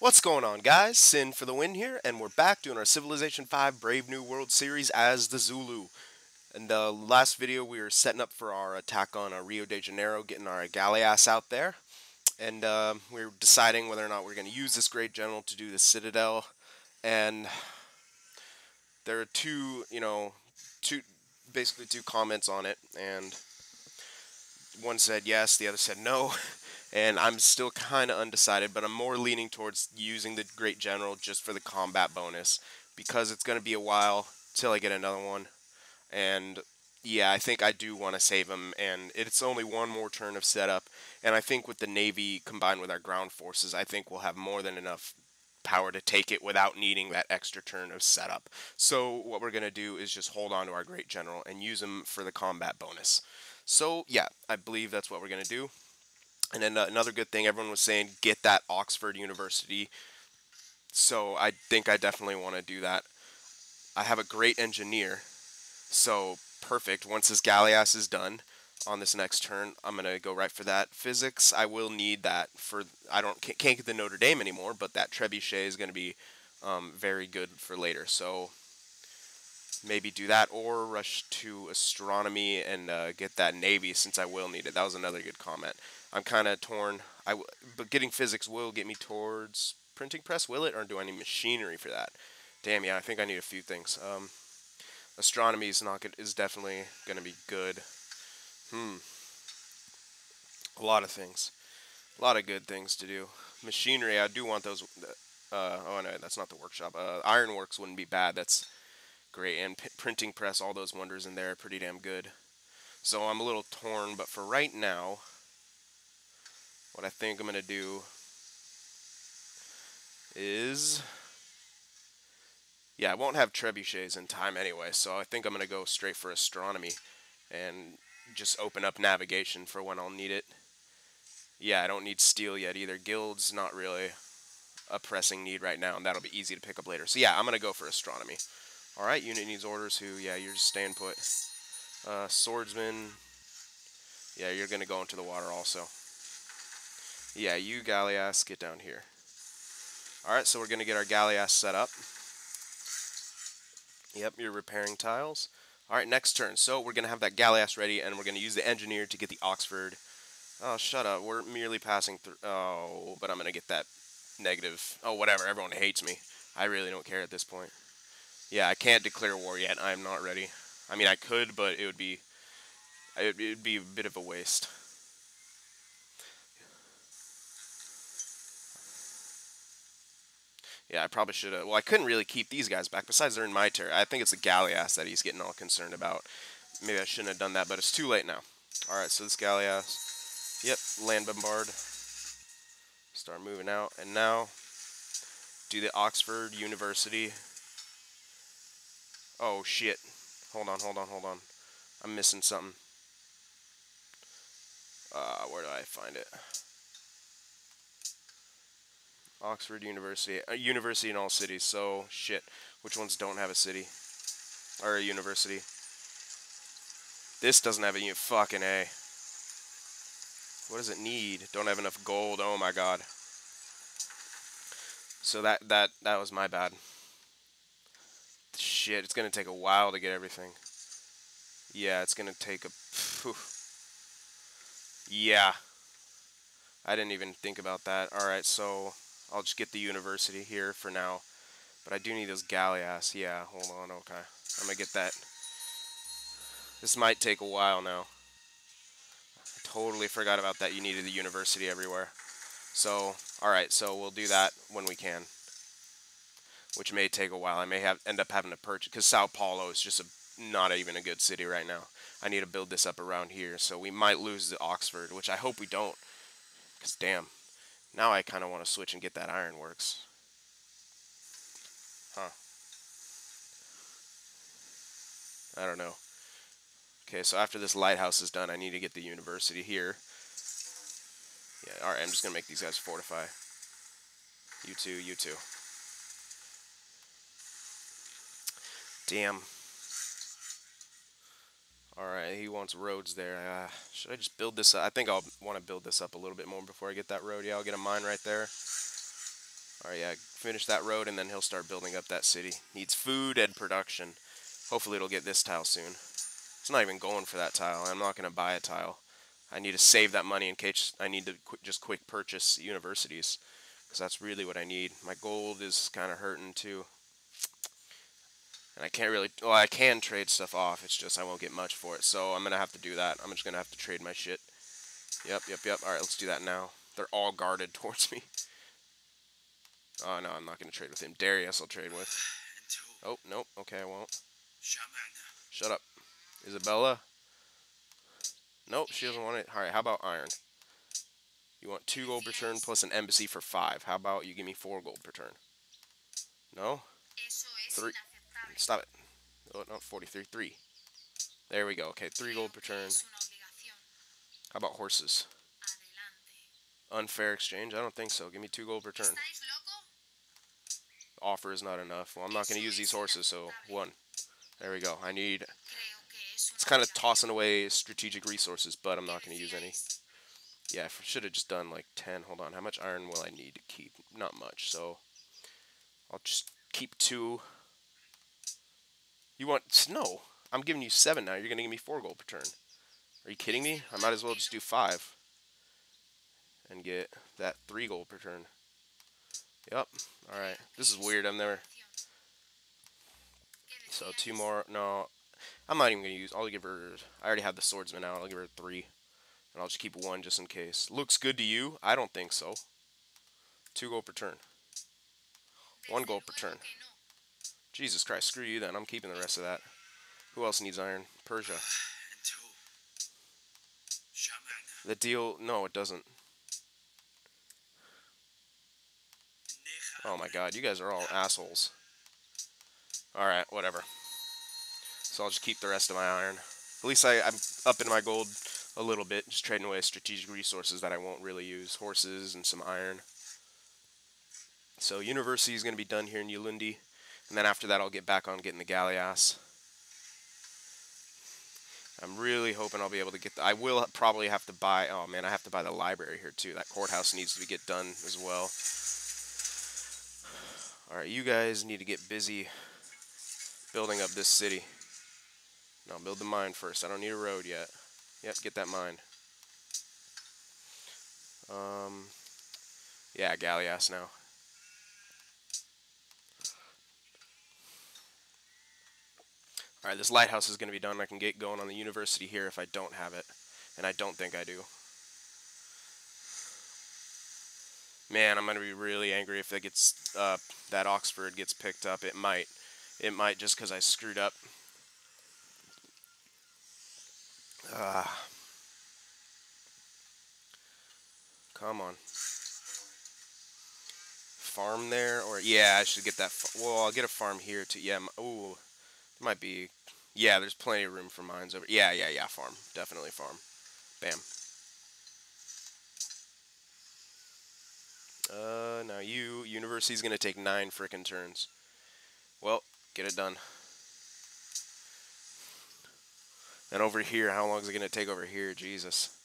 What's going on, guys? Cyn for the win here, and we're back doing our Civilization 5 Brave New World series as the Zulu. In the last video, we were setting up for our attack on uh, Rio de Janeiro, getting our Galleass out there, and uh, we are deciding whether or not we're going to use this great general to do the Citadel, and there are two, you know, two, basically two comments on it, and one said yes, the other said no. and I'm still kind of undecided, but I'm more leaning towards using the Great General just for the combat bonus because it's going to be a while till I get another one. And yeah, I think I do want to save him, and it's only one more turn of setup. And I think with the Navy combined with our ground forces, I think we'll have more than enough power to take it without needing that extra turn of setup. So what we're going to do is just hold on to our Great General and use him for the combat bonus. So yeah, I believe that's what we're going to do. And then uh, another good thing, everyone was saying, get that Oxford University. So I think I definitely want to do that. I have a great engineer, so perfect. Once this Galleass is done on this next turn, I'm gonna go right for that. Physics, I will need that for. I don't can't get the Notre Dame anymore, but that Trebuchet is gonna be um, very good for later. So maybe do that or rush to astronomy and uh, get that navy since I will need it. That was another good comment. I'm kind of torn. I w- but getting physics will get me towards printing press, will it, or do I need machinery for that? Damn, yeah, I think I need a few things. Um, astronomy is not good. Is definitely going to be good. Hmm. A lot of things. A lot of good things to do. Machinery, I do want those. Uh, oh no, that's not the workshop. Uh, Ironworks wouldn't be bad. That's great. And printing press, all those wonders in there, are pretty damn good. So I'm a little torn, but for right now, what I think I'm going to do is... Yeah, I won't have trebuchets in time anyway, so I think I'm going to go straight for astronomy and just open up navigation for when I'll need it. Yeah, I don't need steel yet either. Guild's not really a pressing need right now, and that'll be easy to pick up later. So yeah, I'm going to go for astronomy. Alright, unit needs orders who, yeah, you're just staying put. Uh, swordsman, yeah, you're going to go into the water also. Yeah, you Galleass, get down here. Alright, so we're going to get our Galleass set up. Yep, you're repairing tiles. Alright, next turn. So we're going to have that Galleass ready, and we're going to use the Engineer to get the Oxford. Oh, shut up. We're merely passing through. Oh, but I'm going to get that negative. Oh, whatever. Everyone hates me. I really don't care at this point. Yeah, I can't declare war yet. I'm not ready. I mean, I could, but it would be... It would be a bit of a waste. Yeah, I probably should have. Well, I couldn't really keep these guys back. Besides, they're in my territory. I think it's the Galleass that he's getting all concerned about. Maybe I shouldn't have done that, but it's too late now. Alright, so this Galleass. Yep, land bombard. Start moving out. And now, do the Oxford University. Oh, shit. Hold on, hold on, hold on. I'm missing something. Uh, where do I find it? Oxford University. A university in all cities, so shit. Which ones don't have a city? Or a university? This doesn't have a fucking A. What does it need? Don't have enough gold. Oh my god. So that that that was my bad. Shit, it's gonna take a while to get everything. Yeah, it's gonna take a. Phew. Yeah. I didn't even think about that. Alright, so I'll just get the university here for now. But I do need those galleass. Yeah, hold on, okay. I'm going to get that. This might take a while now. I totally forgot about that. You needed the university everywhere. So, alright, so we'll do that when we can. Which may take a while. I may have end up having to purchase, because Sao Paulo is just a, not even a good city right now. I need to build this up around here, so we might lose the Oxford, which I hope we don't. Because damn, now I kind of want to switch and get that ironworks. Huh. I don't know. Okay, so after this lighthouse is done, I need to get the university here. Yeah, alright, I'm just going to make these guys fortify. You two, you two. Damn. Alright, he wants roads there. Uh, should I just build this up? I think I'll want to build this up a little bit more before I get that road. Yeah, I'll get a mine right there. Alright, yeah, finish that road and then he'll start building up that city. Needs food and production. Hopefully it'll get this tile soon. It's not even going for that tile. I'm not going to buy a tile. I need to save that money in case I need to qu just quick purchase universities. Because that's really what I need. My gold is kind of hurting too. And I can't really, well, I can trade stuff off. It's just I won't get much for it. So I'm going to have to do that. I'm just going to have to trade my shit. Yep, yep, yep. Alright, let's do that now. They're all guarded towards me. Oh, no, I'm not going to trade with him. Darius I'll trade with. Oh, nope. Okay, I won't. Shut up. Isabella? Nope, she doesn't want it. Alright, how about iron? You want two gold per turn plus an embassy for five. How about you give me four gold per turn? No? Three. Stop it. Oh, no, 43. Three. There we go. Okay, three gold per turn. How about horses? Unfair exchange? I don't think so. Give me two gold per turn. Offer is not enough. Well, I'm not going to use these horses, so one. There we go. I need... It's kind of tossing away strategic resources, but I'm not going to use any. Yeah, I should have just done like 10. Hold on. How much iron will I need to keep? Not much, so... I'll just keep two. You want... snow? I'm giving you seven now. You're going to give me four gold per turn. Are you kidding me? I might as well just do five. And get that three gold per turn. Yep. Alright. This is weird. I'm never... So two more. No, I'm not even to use... I'll give her... I already have the swordsman out. I'll give her three. And I'll just keep one just in case. Looks good to you? I don't think so. Two gold per turn. One gold per turn. Jesus Christ, screw you then. I'm keeping the rest of that. Who else needs iron? Persia. The deal... No, it doesn't. Oh my god, you guys are all assholes. Alright, whatever. So I'll just keep the rest of my iron. At least I, I'm up in my gold a little bit, just trading away strategic resources that I won't really use. Horses and some iron. So university is going to be done here in Ulundi. And then after that I'll get back on getting the Galleass. I'm really hoping I'll be able to get the, I will probably have to buy, oh man, I have to buy the library here too. That courthouse needs to get done as well. Alright, you guys need to get busy building up this city. No, build the mine first. I don't need a road yet. Yep, get that mine. Um, yeah, Galleass now. Alright, this lighthouse is going to be done. I can get going on the university here if I don't have it. And I don't think I do. Man, I'm going to be really angry if that gets uh, that Oxford gets picked up. It might. It might just because I screwed up. Uh, come on. Farm there? Or, yeah, I should get that. Well, I'll get a farm here too. Yeah, oh, might be. Yeah, there's plenty of room for mines over. Yeah, yeah, yeah, farm. Definitely farm. Bam. Uh, now you, university's gonna take nine frickin' turns. Well, get it done. And over here, how long is it gonna take over here? Jesus.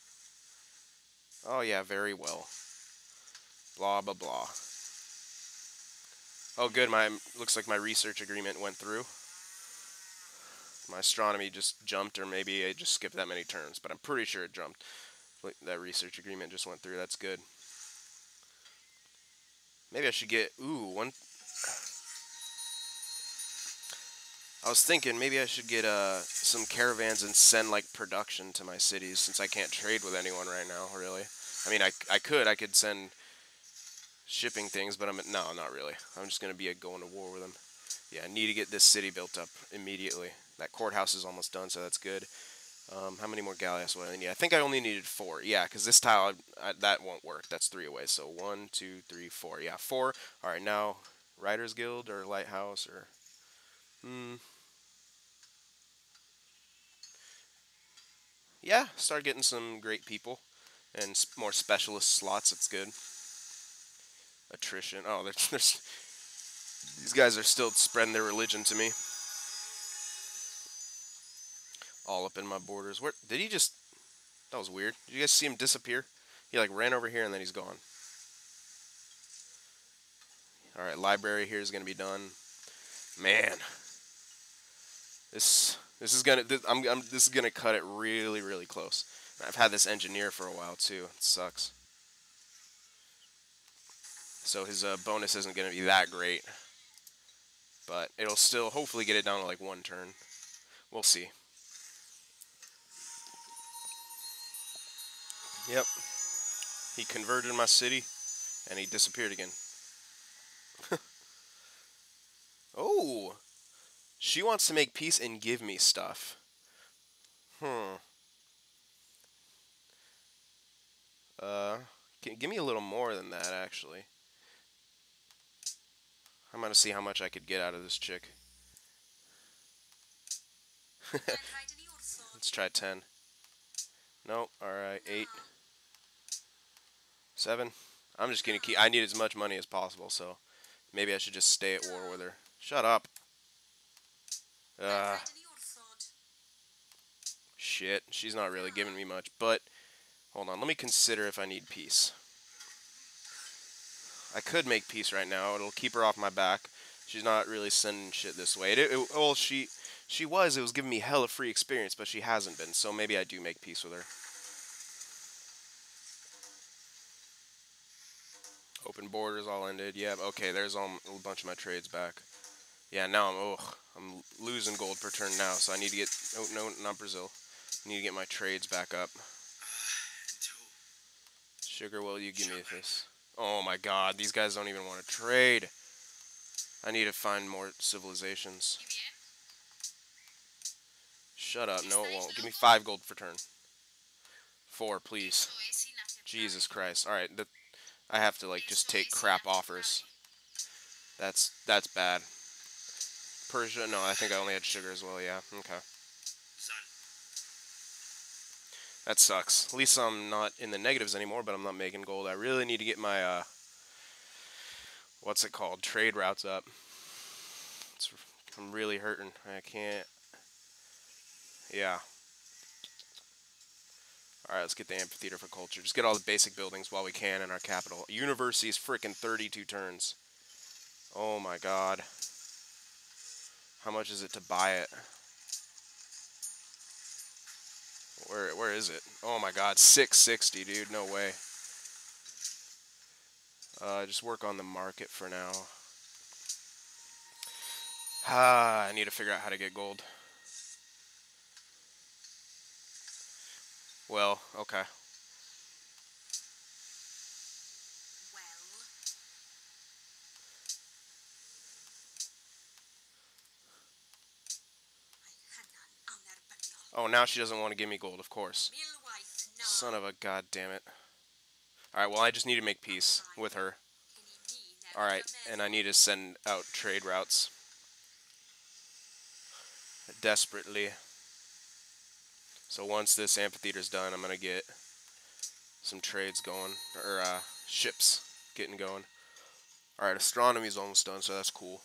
Oh yeah, very well. Blah, blah, blah. Oh good, my, looks like my research agreement went through. My astronomy just jumped, or maybe I just skipped that many turns, but I'm pretty sure it jumped. That research agreement just went through, that's good. Maybe I should get, ooh, one. I was thinking maybe I should get uh, some caravans and send like production to my cities since I can't trade with anyone right now, really. I mean, I, I could, I could send shipping things, but I'm, no, not really. I'm just going to be a, going to war with them. Yeah, I need to get this city built up immediately. That courthouse is almost done, so that's good. Um, how many more galleys will I need? I think I only needed four. Yeah, because this tile, I, that won't work. That's three away. So one, two, three, four. Yeah, four. All right, now Writers Guild or Lighthouse or... Hmm. Yeah, start getting some great people and more specialist slots. It's good. Attrition. Oh, there's, there's these guys are still spreading their religion to me all up in my borders. Where did he just? That was weird. Did you guys see him disappear? He like ran over here and then he's gone. All right, library here is gonna be done. Man, this this is gonna this, I'm, I'm this is gonna cut it really really close. I've had this engineer for a while too. It sucks. So his uh, bonus isn't gonna be that great, but it'll still hopefully get it down to like one turn. We'll see. Yep. He converted my city, and he disappeared again. oh! She wants to make peace and give me stuff. Hmm. Uh, give me a little more than that, actually. I'm gonna see how much I could get out of this chick. Let's try 10. Nope, alright, 8. 7. I'm just gonna keep, I need as much money as possible, so maybe I should just stay at war with her. Shut up. Uh, shit, she's not really giving me much, but hold on, let me consider if I need peace. I could make peace right now. It'll keep her off my back. She's not really sending shit this way. It, it, well, she she was. It was giving me hella free experience, but she hasn't been. So maybe I do make peace with her. Open borders all ended. Yep. Okay. There's all, a bunch of my trades back. Yeah. Now I'm oh I'm losing gold per turn now. So I need to get oh no not Brazil. I need to get my trades back up. Sugar, will you give me this? Oh my god, these guys don't even want to trade. I need to find more civilizations. Shut up. No, it won't. Give me five gold per turn. Four, please. Jesus Christ. Alright, I have to, like, just take crap offers. That's, that's bad. Persia? No, I think I only had sugar as well, yeah. Okay. That sucks. At least I'm not in the negatives anymore, but I'm not making gold. I really need to get my, uh, what's it called? Trade routes up. It's, I'm really hurting. I can't. Yeah. Alright, let's get the amphitheater for culture. Just get all the basic buildings while we can in our capital. University is freaking 32 turns. Oh my god. How much is it to buy it? Where where is it? Oh my god, 660, dude. No way. Uh, just work on the market for now. Ah, I need to figure out how to get gold. Well, okay. Oh, now she doesn't want to give me gold, of course. Son of a god damn it. Alright, well, I just need to make peace with her. Alright, and I need to send out trade routes. Desperately. So once this amphitheater's done, I'm going to get some trades going, or uh, ships getting going. Alright, astronomy's almost done, so that's cool.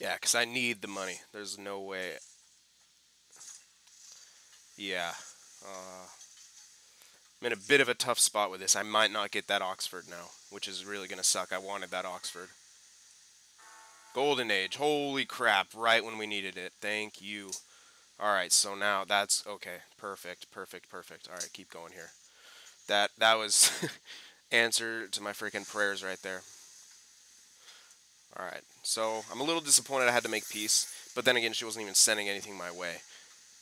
Yeah, because I need the money. There's no way. Yeah. Uh, I'm in a bit of a tough spot with this. I might not get that Oxford now, which is really going to suck. I wanted that Oxford. Golden Age. Holy crap. Right when we needed it. Thank you. Alright, so now that's... Okay. Perfect. Perfect. Perfect. Alright, keep going here. That, that was answer to my freaking prayers right there. Alright, so I'm a little disappointed I had to make peace, but then again, she wasn't even sending anything my way.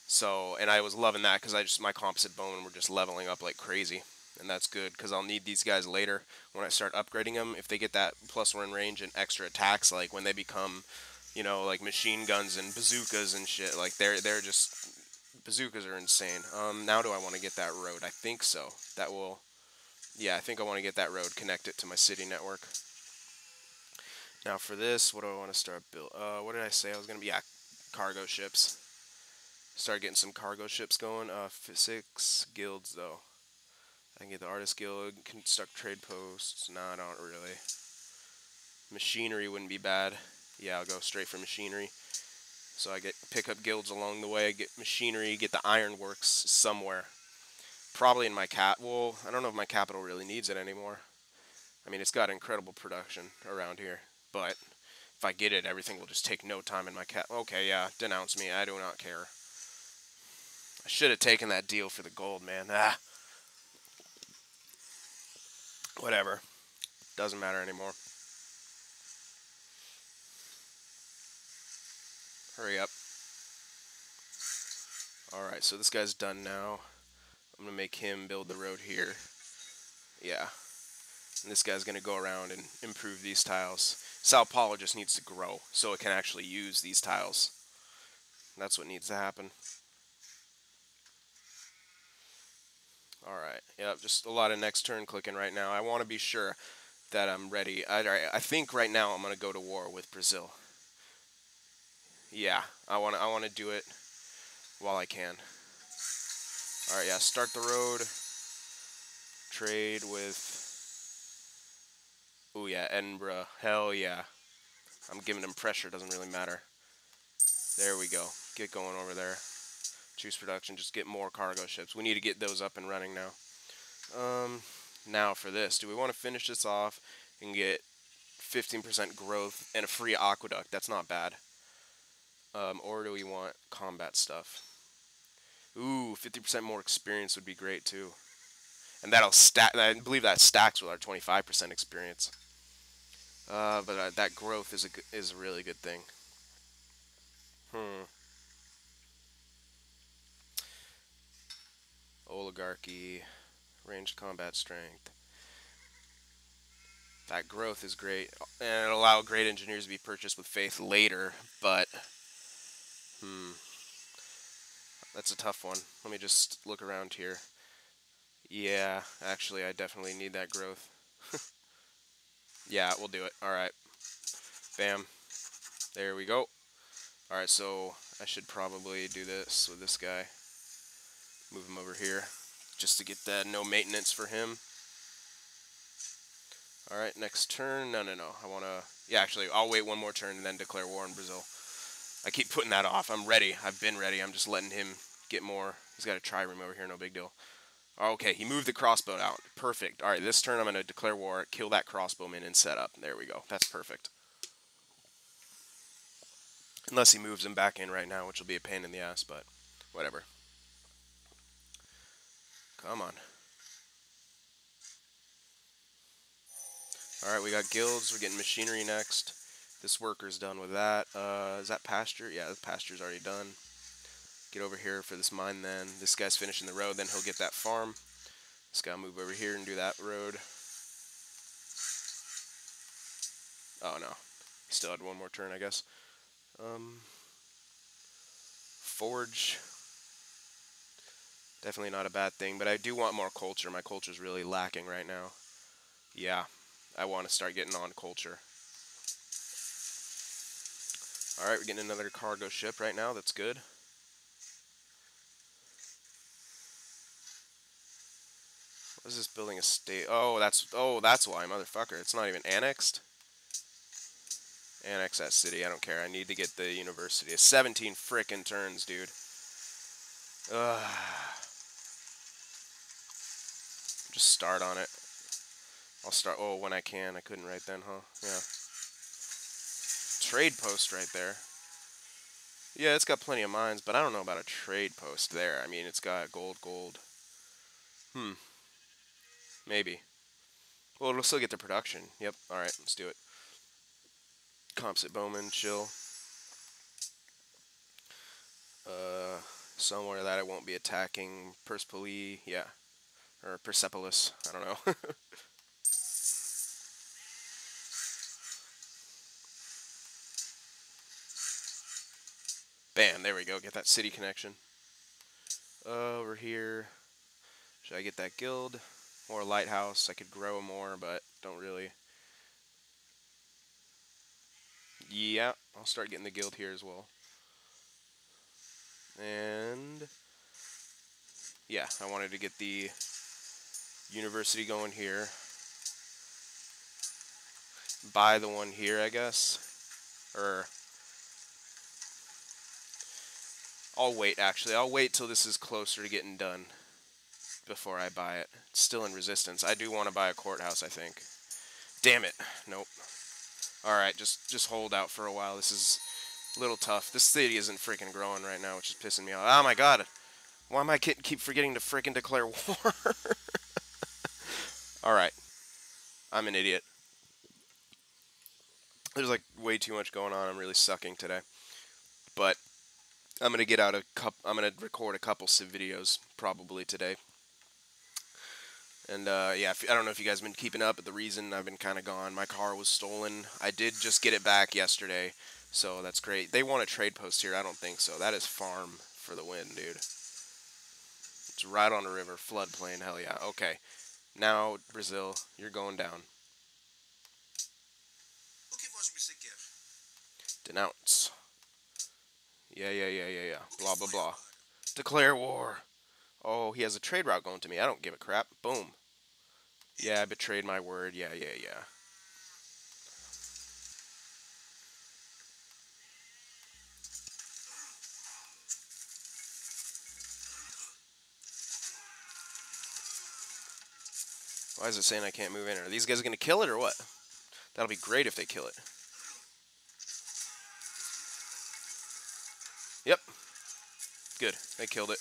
So, and I was loving that because I just, my composite bone were just leveling up like crazy. And that's good because I'll need these guys later when I start upgrading them. If they get that plus one range and extra attacks, like when they become, you know, like machine guns and bazookas and shit, like they're, they're just, bazookas are insane. Um, now do I want to get that road? I think so. That will, yeah, I think I want to get that road, connect it to my city network. Now for this, what do I want to start build? Uh, what did I say I was to be? Yeah, cargo ships. Start getting some cargo ships going. Uh, six guilds though. I can get the artist guild, construct trade posts. No, I don't really. Machinery wouldn't be bad. Yeah, I'll go straight for machinery. So I get pick up guilds along the way, get machinery, get the ironworks somewhere. Probably in my cat. Well, I don't know if my capital really needs it anymore. I mean, it's got incredible production around here, but if I get it, everything will just take no time in my cat. Okay, yeah, denounce me. I do not care. I should have taken that deal for the gold, man. Ah. Whatever. Doesn't matter anymore. Hurry up. Alright, so this guy's done now. I'm going to make him build the road here. Yeah. And this guy's going to go around and improve these tiles. Sao Paulo just needs to grow so it can actually use these tiles. That's what needs to happen. Alright, yep, just a lot of next turn clicking right now. I want to be sure that I'm ready. I, I think right now I'm going to go to war with Brazil. Yeah, I want to I want to do it while I can. Alright, yeah, start the road. Trade with... Oh yeah, Edinburgh. Hell yeah. I'm giving them pressure, doesn't really matter. There we go. Get going over there. Juice production, just get more cargo ships. We need to get those up and running now. Um, now for this, do we want to finish this off and get 15% growth and a free aqueduct? That's not bad. Um, or do we want combat stuff? Ooh, 50% more experience would be great too. And that'll stack, I believe that stacks with our 25% experience. Uh, but uh, that growth is a, is a really good thing. Hmm. Oligarchy, ranged combat strength. That growth is great, and it'll allow great engineers to be purchased with faith later, but, hmm. That's a tough one. Let me just look around here. Yeah, actually, I definitely need that growth. yeah, we'll do it. Alright. Bam. There we go. Alright, so I should probably do this with this guy. Move him over here just to get that no maintenance for him. Alright, next turn. No, no, no. I want to... Yeah, actually, I'll wait one more turn and then declare war on Brazil. I keep putting that off. I'm ready. I've been ready. I'm just letting him get more. He's got a trireme over here. No big deal. Okay, he moved the crossbow out. Perfect. All right, this turn I'm going to declare war, kill that crossbowman, and set up. There we go. That's perfect. Unless he moves him back in right now, which will be a pain in the ass, but whatever. Come on. Alright, we got guilds. We're getting machinery next. This worker's done with that. Uh, is that pasture? Yeah, the pasture's already done. Get over here for this mine then. This guy's finishing the road, then he'll get that farm. This guy move over here and do that road. Oh no. He still had one more turn, I guess. Um, forge. Definitely not a bad thing, but I do want more culture. My culture is really lacking right now. Yeah, I want to start getting on culture. Alright, we're getting another cargo ship right now. That's good. What is this building a state? Oh, that's oh, that's why, motherfucker. It's not even annexed. Annex that city. I don't care. I need to get the university. 17 frickin' turns, dude. Ugh. Just start on it. I'll start. Oh, when I can. I couldn't right then, huh? Yeah. Trade post right there. Yeah, it's got plenty of mines, but I don't know about a trade post there. I mean, it's got gold, gold. Hmm. Maybe. Well, it'll still get the production. Yep. All right, let's do it. Composite Bowman, chill. Uh, somewhere that I won't be attacking Persepolis, yeah. Or Persepolis, I don't know. Bam, there we go, get that city connection. Uh, over here, should I get that guild? Or lighthouse, I could grow more, but don't really. Yeah, I'll start getting the guild here as well. And yeah, I wanted to get the university going here. Buy the one here, I guess. Or I'll wait actually. I'll wait till this is closer to getting done before I buy it. It's still in resistance. I do want to buy a courthouse, I think. Damn it. Nope. Alright, just, just hold out for a while. This is a little tough. This city isn't freaking growing right now, which is pissing me off. Oh my god. Why am I keep forgetting to freaking declare war? Alright. I'm an idiot. There's like way too much going on. I'm really sucking today. But I'm gonna get out a cup. I'm gonna record a couple videos probably today. And uh, yeah, I don't know if you guys have been keeping up, but the reason I've been kind of gone, my car was stolen. I did just get it back yesterday, so that's great. They want a trade post here. I don't think so. That is farm for the win, dude. It's right on a river, floodplain. Hell yeah. Okay, now Brazil, you're going down. Denounce. Yeah, yeah, yeah, yeah, yeah. Blah, blah, blah. Declare war. Oh, he has a trade route going to me. I don't give a crap. Boom. Yeah, I betrayed my word. Yeah, yeah, yeah. Why is it saying I can't move in? Are these guys going to kill it or what? That'll be great if they kill it. Yep. Good. They killed it.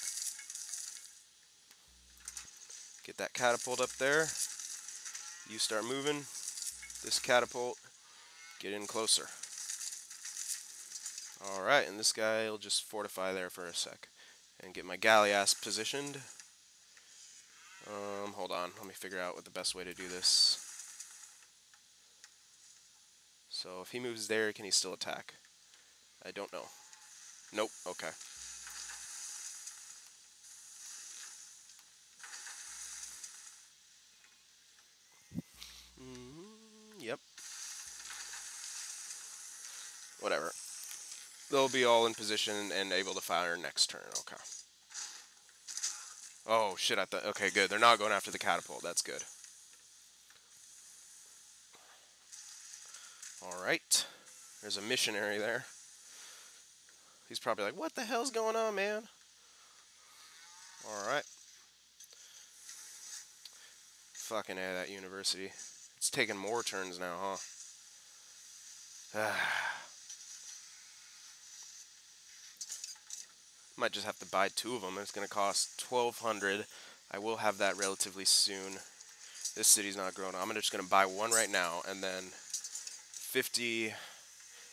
Get that catapult up there. You start moving. This catapult, get in closer. Alright, and this guy will just fortify there for a sec. And get my galleass positioned. Um, hold on. Let me figure out what the best way to do this. So if he moves there, can he still attack? I don't know. Nope, okay. Mm yep. Whatever. They'll be all in position and able to fire next turn, okay. Oh, shit, I thought, okay, good. They're not going after the catapult, that's good. Alright. There's a missionary there. He's probably like, what the hell's going on, man? Alright. Fucking A, that university. It's taking more turns now, huh? Might just have to buy two of them. It's going to cost 1200 I will have that relatively soon. This city's not growing. I'm just going to buy one right now, and then 50...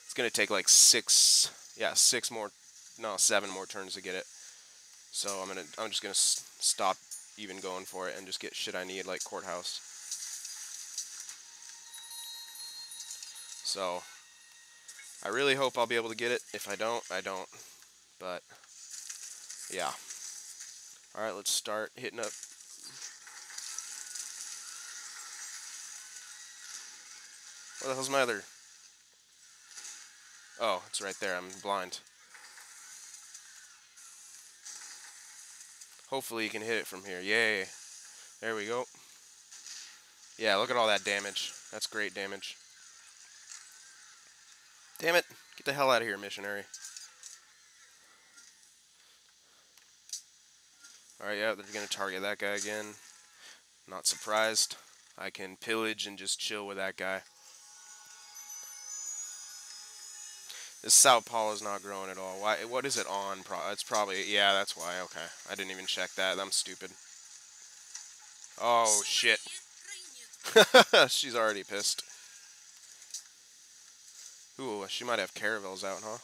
It's going to take like six yeah, six more, no, seven more turns to get it. So I'm gonna, I'm just gonna stop even going for it and just get shit I need like courthouse. So I really hope I'll be able to get it. If I don't, I don't. But yeah. All right, let's start hitting up. Where the hell's my other? Oh, it's right there. I'm blind. Hopefully you can hit it from here. Yay. There we go. Yeah, look at all that damage. That's great damage. Damn it. Get the hell out of here, missionary. Alright, yeah, they're going to target that guy again. Not surprised. I can pillage and just chill with that guy. This Sao Paulo is not growing at all. Why? What is it on? Pro it's probably, yeah, that's why. Okay. I didn't even check that. I'm stupid. Oh, shit. She's already pissed. Ooh, she might have caravels out, huh?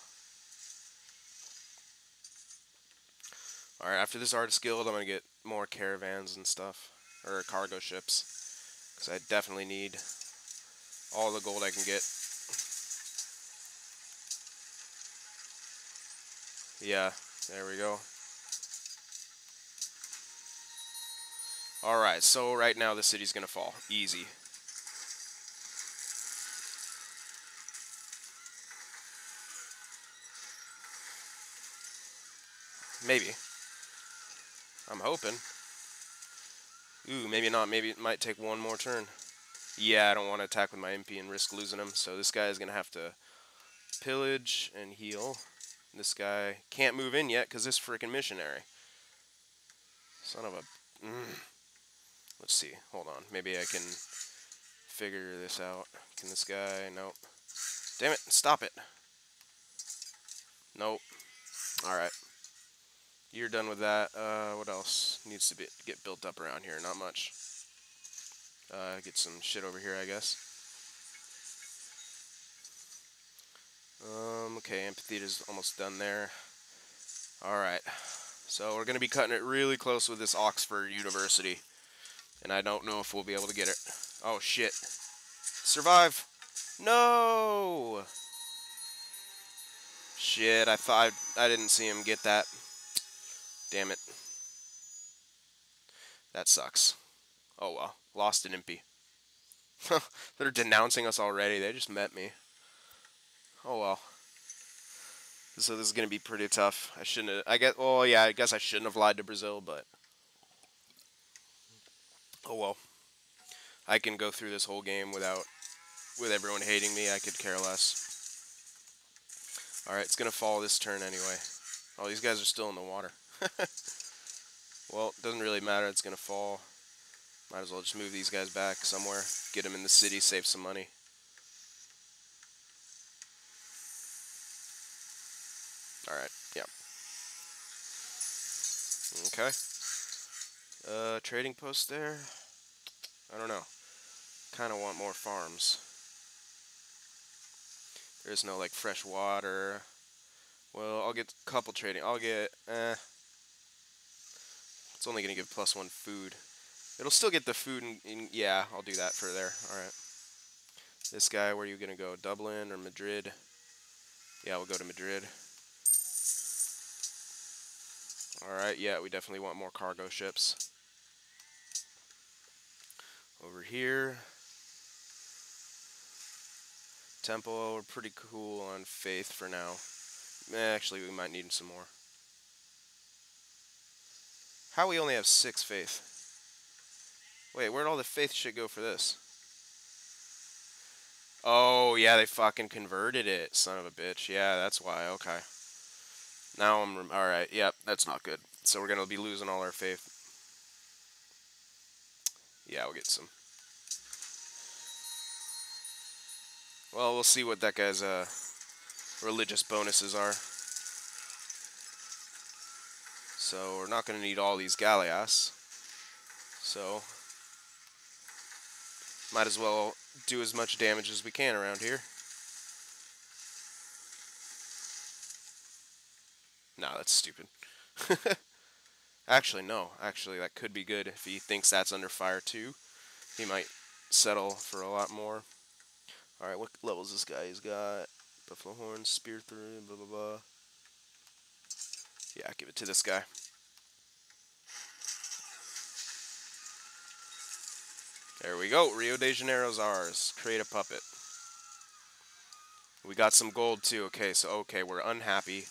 Alright, after this artist guild, I'm going to get more caravans and stuff. Or cargo ships. Because I definitely need all the gold I can get. Yeah, there we go. Alright, so right now the city's gonna fall. Easy. Maybe. I'm hoping. Ooh, maybe not. Maybe it might take one more turn. Yeah, I don't want to attack with my MP and risk losing him, so this guy is going to have to pillage and heal. This guy can't move in yet because this freaking missionary. Son of a... Mm. Let's see. Hold on. Maybe I can figure this out. Can this guy? Nope. Damn it. Stop it. Nope. Alright. You're done with that. Uh, what else needs to be, get built up around here? Not much. Uh, get some shit over here, I guess. Um, okay, amphitheater's almost done there. Alright. So we're going to be cutting it really close with this Oxford University. And I don't know if we'll be able to get it. Oh, shit. Survive! No! Shit, I thought I didn't see him get that. Damn it. That sucks. Oh well. Lost an impi. They're denouncing us already. They just met me. Oh well. So this is gonna be pretty tough. I shouldn't. Have, I guess. Well, yeah. I guess I shouldn't have lied to Brazil, but. Oh well. I can go through this whole game without, with everyone hating me. I could care less. All right, it's gonna fall this turn anyway. Oh, these guys are still in the water. well, it doesn't really matter. It's gonna fall. Might as well just move these guys back somewhere. Get them in the city, save some money. Alright, yeah. Okay. Uh, trading post there? I don't know. Kind of want more farms. There's no, like, fresh water. Well, I'll get a couple trading. I'll get, eh. It's only going to give plus one food. It'll still get the food, and, yeah, I'll do that for there. Alright. This guy, where are you going to go? Dublin or Madrid? Yeah, we'll go to Madrid. Alright, yeah, we definitely want more cargo ships. Over here. Temple, we're pretty cool on Faith for now. Eh, actually, we might need some more. How we only have six Faith? Wait, where'd all the Faith shit go for this? Oh, yeah, they fucking converted it, son of a bitch. Yeah, that's why, okay. Now I'm... Alright, yep, that's not good. So we're going to be losing all our faith. Yeah, we'll get some. Well, we'll see what that guy's uh, religious bonuses are. So we're not going to need all these galleass. So might as well do as much damage as we can around here. No, that's stupid. Actually, no. Actually, that could be good. If he thinks that's under fire too, he might settle for a lot more. Alright, what levels this guy? He's got Buffalo Horn, Spear through, blah, blah, blah. Yeah, give it to this guy. There we go. Rio de Janeiro's ours. Create a puppet. We got some gold too. Okay, so okay, we're unhappy.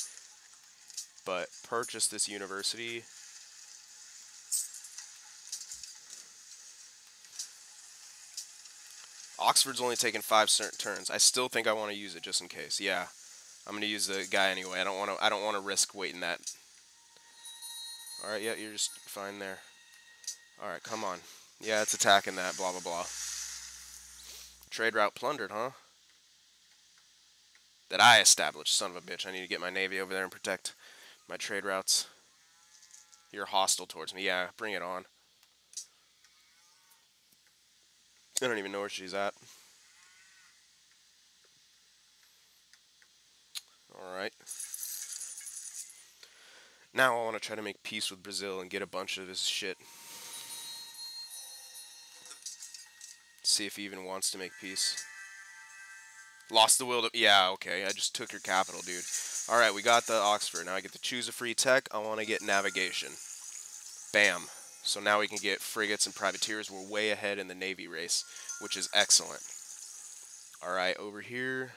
But purchase this university. Oxford's only taken five turns. I still think I want to use it just in case. Yeah, I'm gonna use the guy anyway. I don't want to. I don't want to risk waiting that. All right. Yeah, you're just fine there. All right. Come on. Yeah, it's attacking that, blah, blah, blah. Trade route plundered, huh? That I established, son of a bitch. I need to get my navy over there and protect my trade routes. You're hostile towards me. Yeah, bring it on. I don't even know where she's at. Alright. Now I want to try to make peace with Brazil and get a bunch of his shit. See if he even wants to make peace. Lost the will to... Yeah, okay. I just took your capital, dude. Alright, we got the Oxford. Now I get to choose a free tech. I want to get navigation. Bam. So now we can get frigates and privateers. We're way ahead in the Navy race, which is excellent. Alright, over here...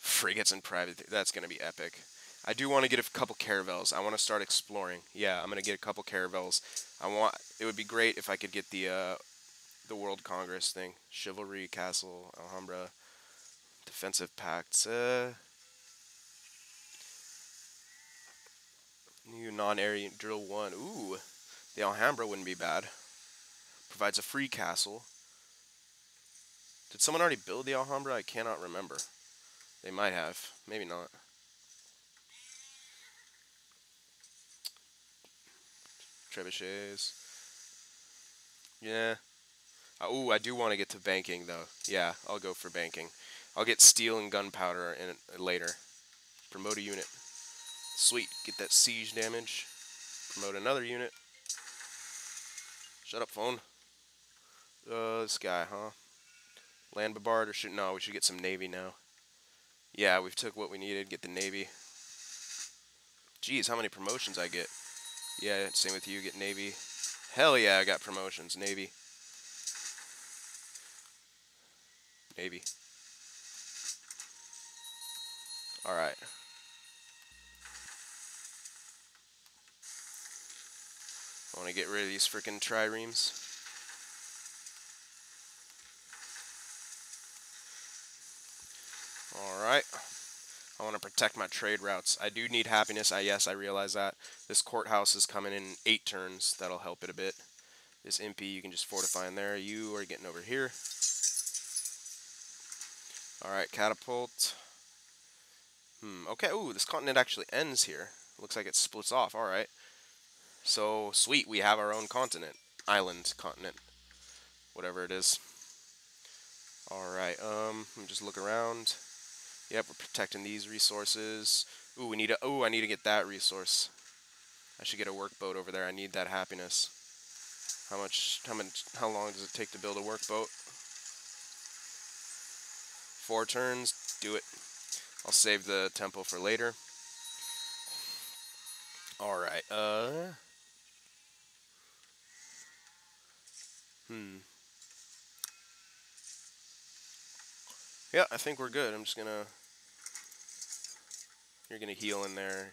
Frigates and private. That's going to be epic. I do want to get a couple caravels. I want to start exploring. Yeah, I'm going to get a couple caravels. I want... It would be great if I could get the... Uh, the World Congress thing. Chivalry, Castle, Alhambra, Defensive Pacts. Uh, new non-area drill one. Ooh, The Alhambra wouldn't be bad. Provides a free castle. Did someone already build the Alhambra? I cannot remember. They might have. Maybe not. Trebuchets. Yeah. Oh, I do want to get to banking, though. Yeah, I'll go for banking. I'll get steel and gunpowder in uh, later. Promote a unit. Sweet. Get that siege damage. Promote another unit. Shut up, phone. Uh, this guy, huh? Land bombard or should no? We should get some navy now. Yeah, we've took what we needed. Get the navy. Jeez, how many promotions I get? Yeah, same with you. Get navy. Hell yeah, I got promotions. Navy. Navy. Alright. I want to get rid of these freaking triremes. Alright. I want to protect my trade routes. I do need happiness. I Yes, I realize that. This courthouse is coming in eight turns. That'll help it a bit. This impi, you can just fortify in there. You are getting over here. Alright, catapult. Hmm, okay. Ooh, this continent actually ends here. Looks like it splits off. Alright. So, sweet. We have our own continent. Island continent. Whatever it is. Alright, um, just look around. Yep, we're protecting these resources. Ooh, we need a, ooh, I need to get that resource. I should get a workboat over there. I need that happiness. How much, how much, how long does it take to build a workboat? Four turns, do it. I'll save the temple for later. Alright, uh... Hmm. Yeah, I think we're good. I'm just gonna you're going to heal in there.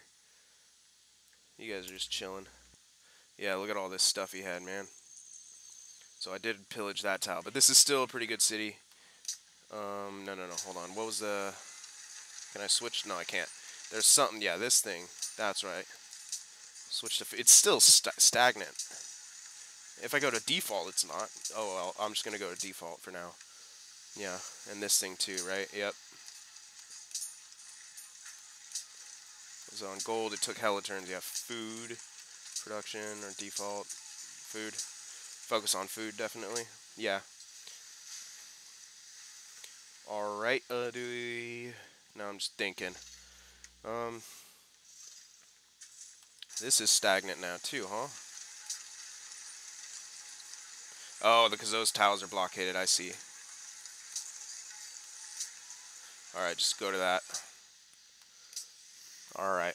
You guys are just chilling. Yeah, look at all this stuff he had, man. So I did pillage that tile, but this is still a pretty good city. Um, no, no, no, hold on. What was the... Can I switch? No, I can't. There's something, yeah, this thing. That's right. Switch to... It's still st stagnant. If I go to default, it's not. Oh, well, I'm just going to go to default for now. Yeah, and this thing too, right? Yep. So on gold, it took hella turns. You have food, production, or default, food. Focus on food, definitely. Yeah. Alright, uh, do we... Now I'm just thinking. Um... This is stagnant now, too, huh? Oh, because those tiles are blockaded, I see. Alright, just go to that. Alright.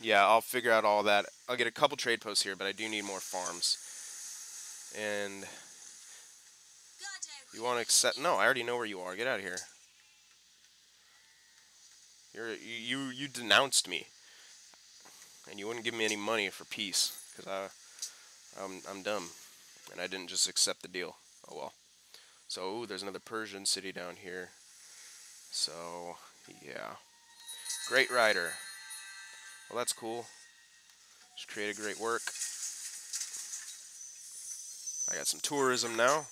Yeah, I'll figure out all that. I'll get a couple trade posts here, but I do need more farms. And... You want to accept... No, I already know where you are. Get out of here. You're, you, you denounced me. And you wouldn't give me any money for peace. Because I, I'm, I'm dumb. And I didn't just accept the deal. Oh well. So, ooh, there's another Persian city down here. So, yeah. Great writer. Well, that's cool. Just created great work. I got some tourism now.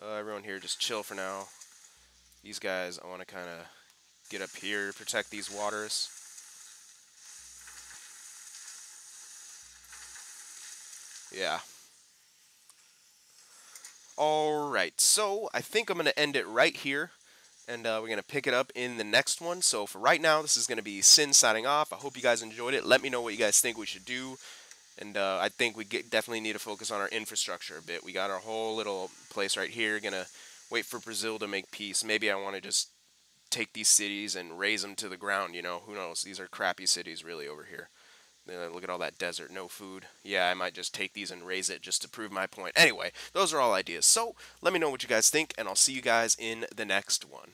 Uh, everyone here just chill for now. These guys, I want to kind of get up here, protect these waters. Yeah. Alright, so I think I'm going to end it right here and uh, we're going to pick it up in the next one. So for right now, this is going to be Cyn signing off. I hope you guys enjoyed it. Let me know what you guys think we should do. And uh, I think we get, definitely need to focus on our infrastructure a bit. We got our whole little place right here. Going to wait for Brazil to make peace. Maybe I want to just take these cities and raze them to the ground, you know. Who knows? These are crappy cities really over here. Uh, look at all that desert, no food. Yeah, I might just take these and raze it just to prove my point. Anyway, those are all ideas. So let me know what you guys think, and I'll see you guys in the next one.